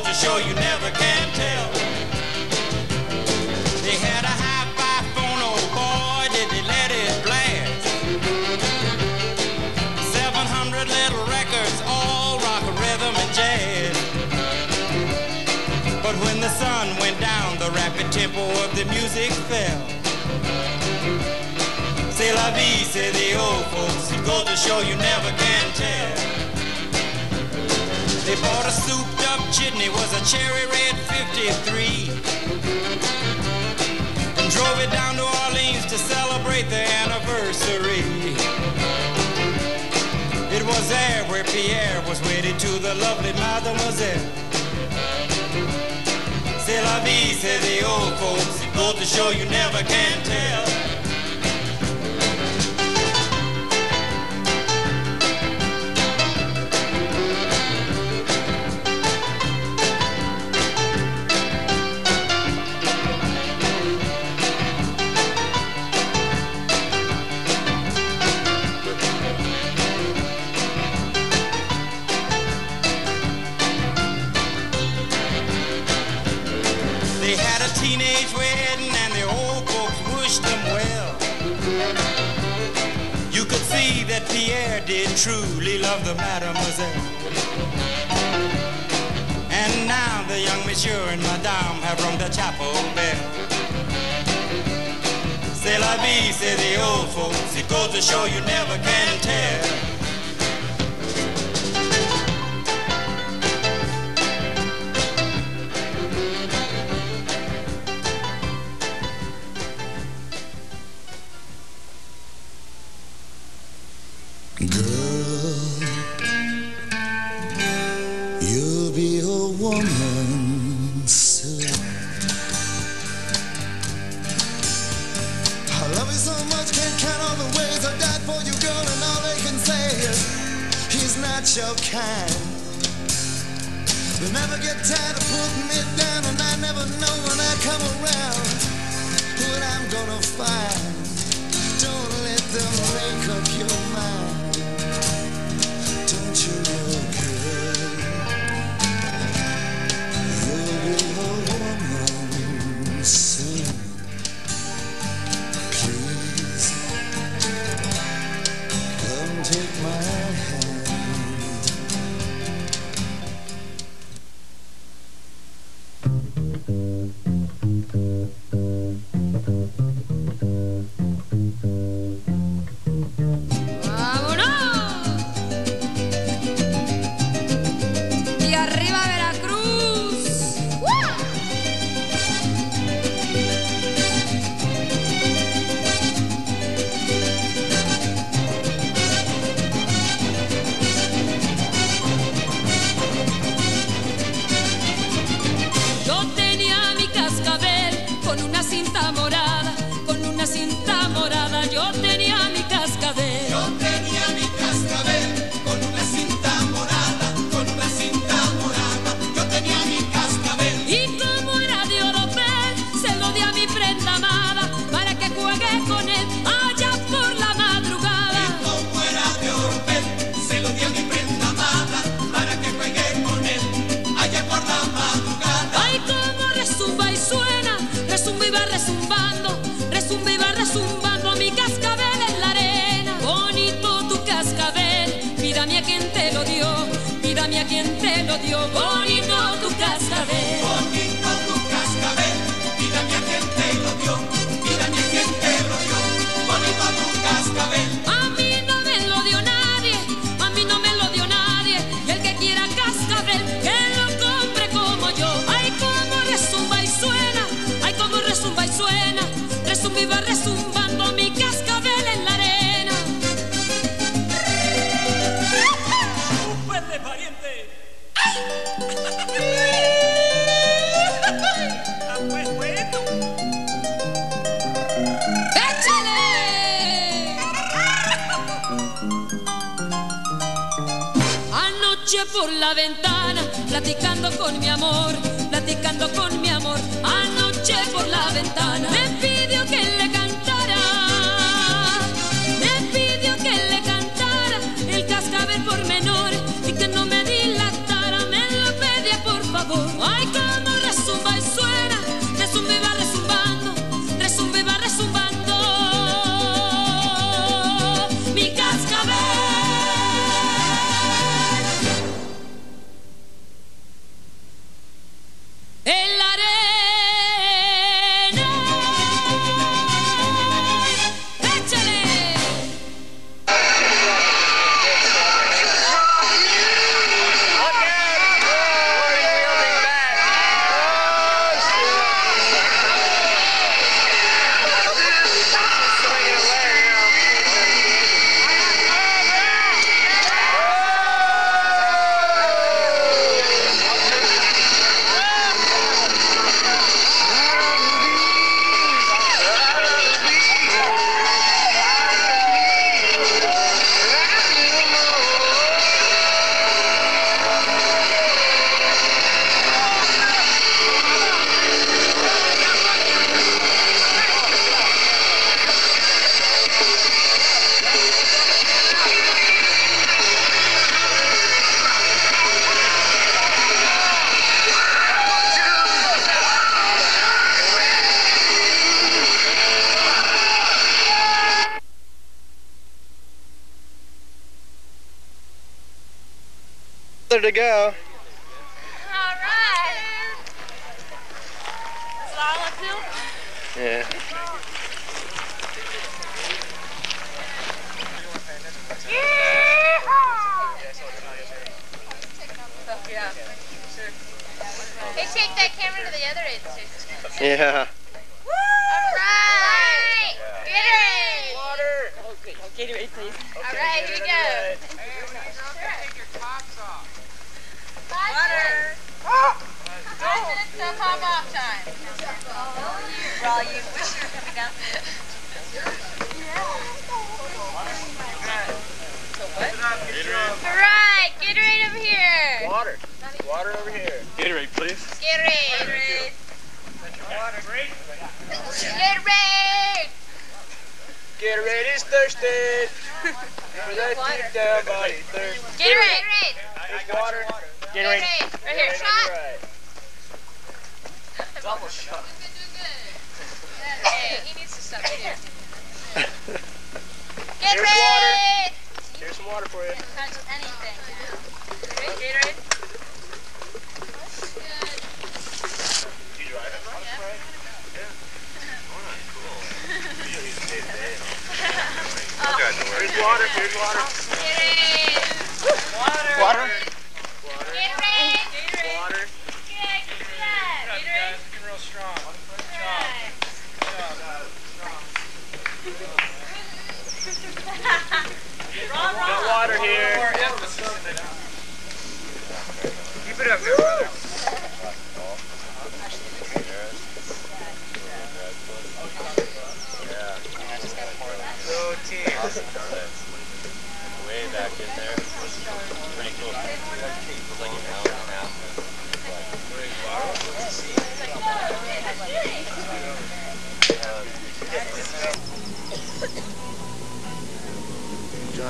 goes to show you never can tell. They had a hi-fi phone, oh boy, did they let it blast. 700 little records, all rock, rhythm, and jazz. But when the sun went down, the rapid tempo of the music fell. C'est la vie, say the old folks. It goes to show you never can tell. They bought a suit Sydney was a cherry red 53. And drove it down to Orleans to celebrate the anniversary. It was there where Pierre was wedded to the lovely mademoiselle. C'est la vie, say the old folks. Go to show you never can tell. Ventana, platicando con mi amor, platicando con mi amor. Anoche por la ventana, There to go. All right. Is it all uphill? Yeah. Oh, yeah. Sure. Hey, take that camera to the other end, too. Yeah. All right. Gatorade. Water. Okay, Gatorade, please. All right, here we go. Pop off time. Well, you wish you were coming down. All right, Gatorade over here. Water. Water over here. Gatorade, please. Gatorade. Gatorade. Gatorade is thirsty. For that deep down body thirst. Gatorade. Water. Gatorade. Right here. Shot. Right. Double shot. Hey, he needs to stop here. Here's Gatorade. Here's some water for you. Touch anything. Gatorade. Here's water. Here's water. Gatorade. Water. Water. Yeah, give me that. Gatorade. real strong. Alright. Got water here. Keep it up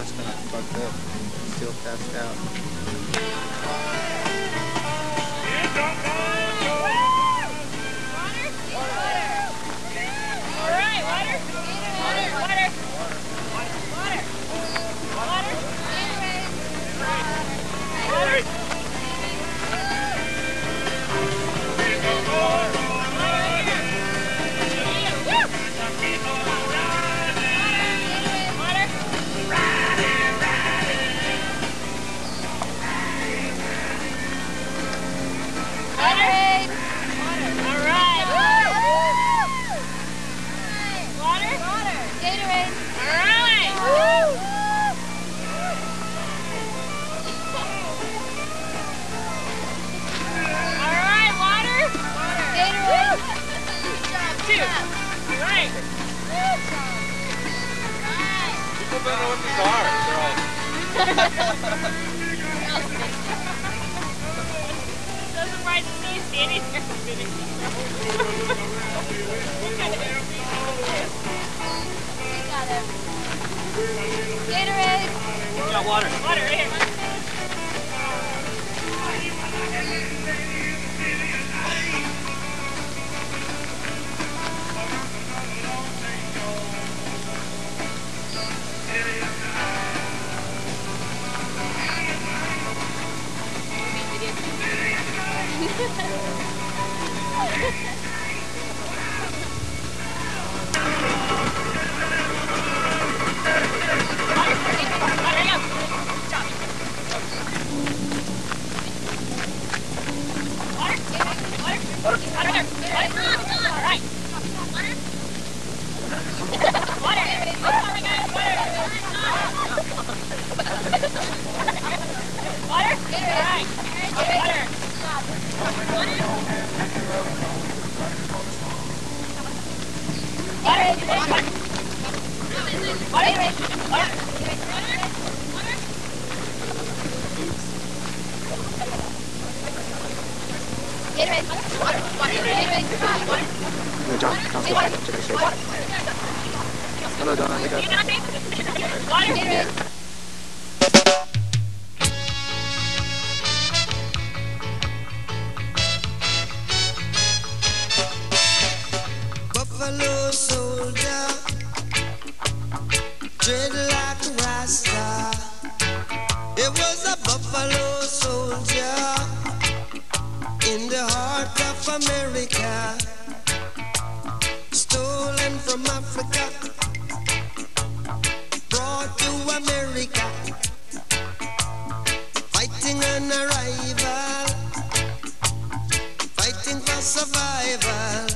Kind of fucked up. and Still passed out. Alright, water. Water, water. Water. Water. Gatorade. Hello, John, I got Yeah. Survival.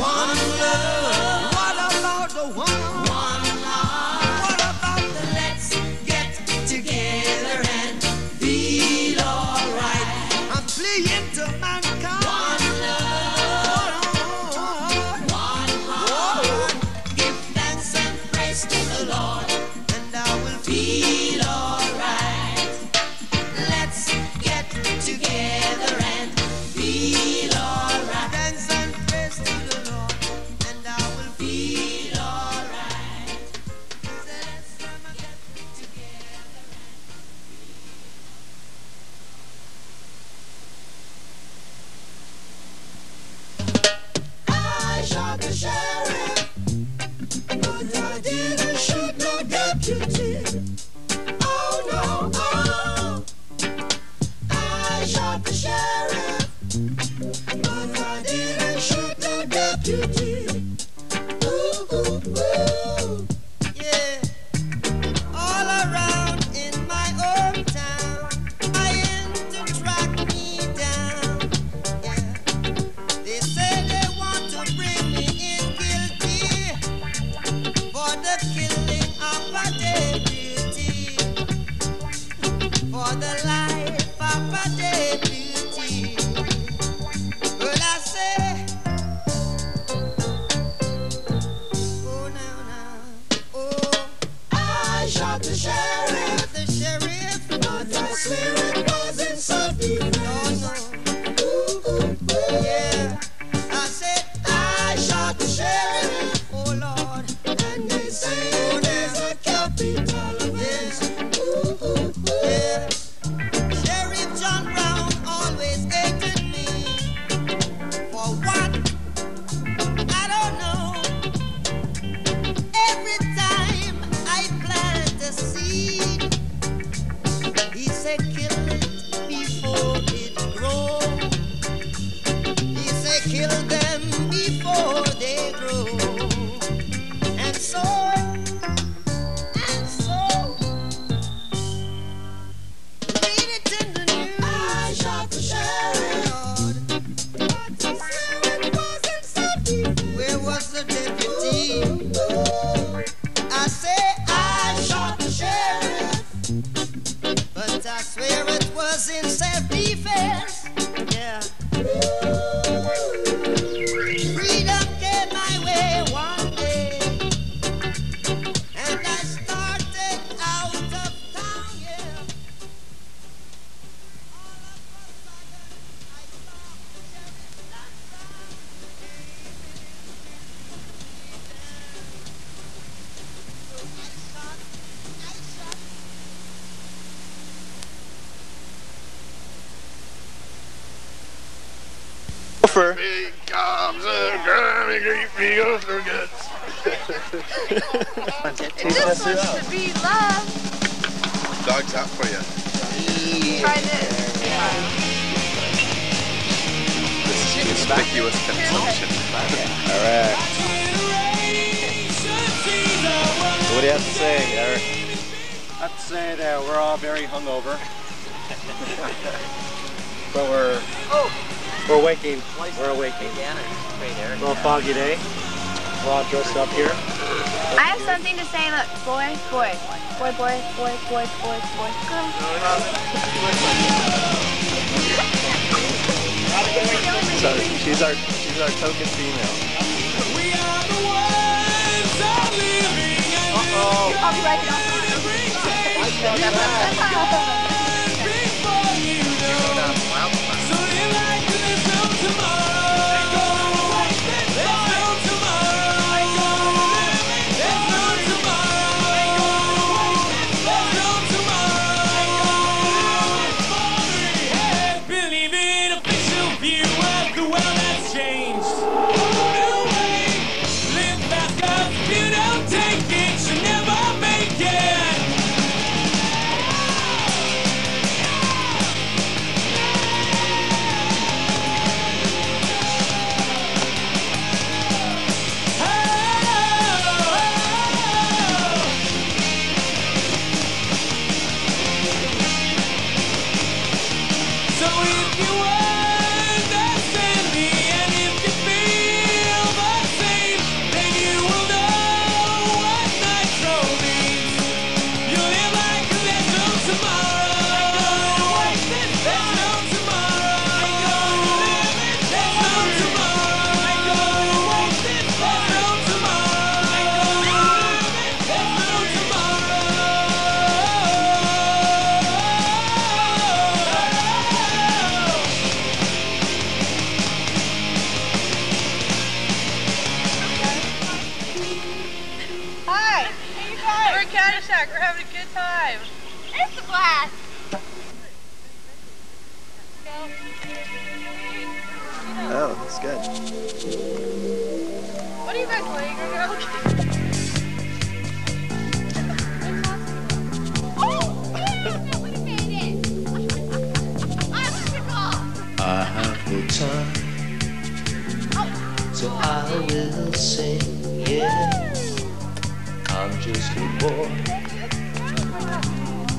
one love. I shot the sheriff. The sheriff. But the spirit was in self-defense. dogs up for you. Try this. Yeah. This is conspicuous consumption. All right. What do you have to say, Eric? I'd say that we're all very hungover. but we're oh. we're waking. We're awaking. A little foggy day. Claw dressed up here. I have something to say. Look, boy, boy, boy, boy, boy, boy, boy, boy, girl. So she's our she's our token female. Uh oh. I'll be right back.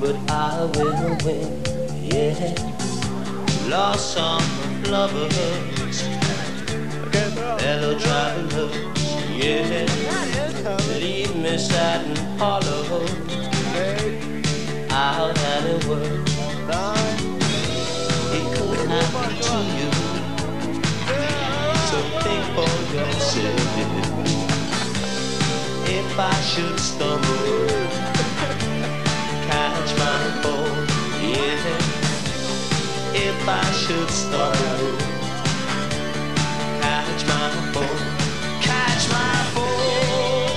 But I will win. Yeah, lost of lovers, fellow travelers. Yeah, leave me sad and hollow. Out and it work. It could happen to you. So think for yourself. If I should stumble, catch my fall. Yeah. If I should stumble, catch my fall. Catch my fall.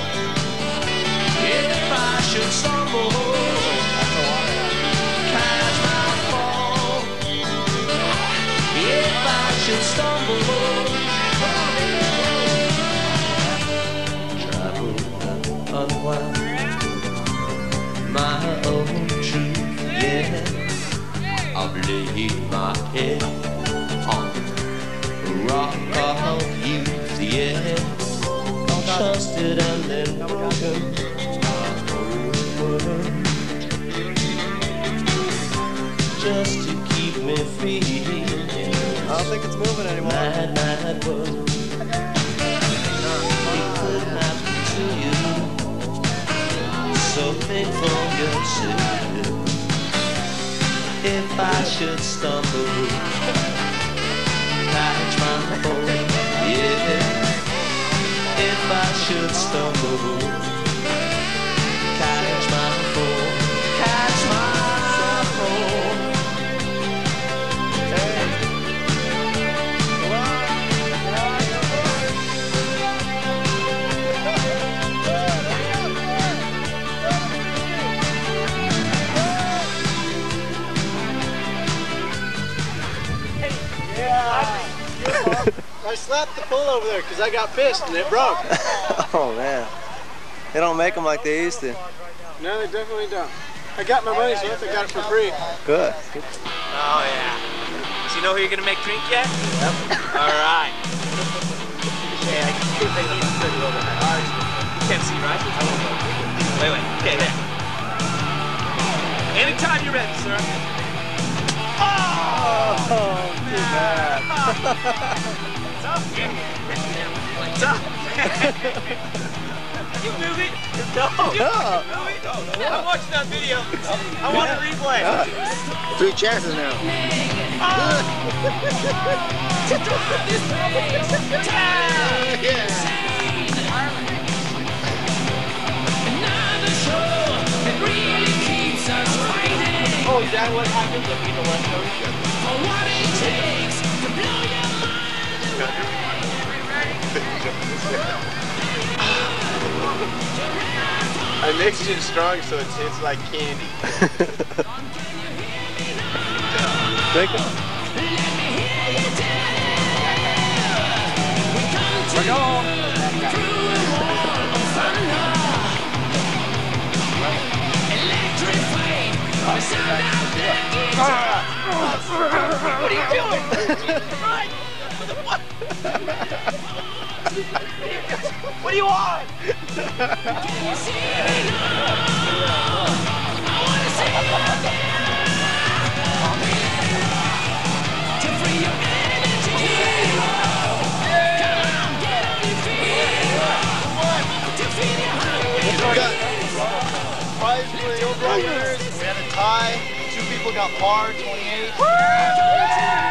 If I should stumble, should stumble, catch my fall. Yeah. If I should stumble, there because I got pissed and it broke. oh man, they don't make them like they used to. No, they definitely don't. I got my money's worth. I got it for free. Good. Oh, yeah. So you know who you're gonna make drink yet? Yep. All right. Yeah, I can see if they need to put it over there. You can't see, right? Wait, wait. Okay, there. Anytime you're ready, sir. Oh, too bad. You move it? No. You move it? I'm watching that video. I want a replay. Three chances now. Oh, is that what happens if we the West Coast? I mixed it strong so it tastes like candy. Drink it. Ah! What are you doing? what do you want? We got five for the overall winners. We had a tie. Two people got par, 28.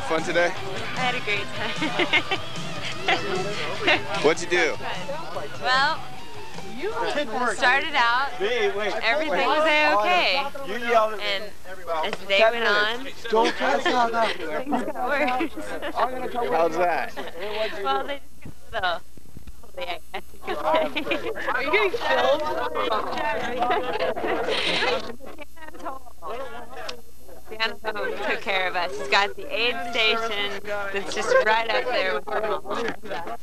have fun today? I had a great time. What'd you do? well, you started out, everything was a-okay. And as the day went on, Don't things got worse. How's that? well, they just got so. I guess you could say. Are you getting Piano took care of us. He's got the aid station that's just right up there with the home.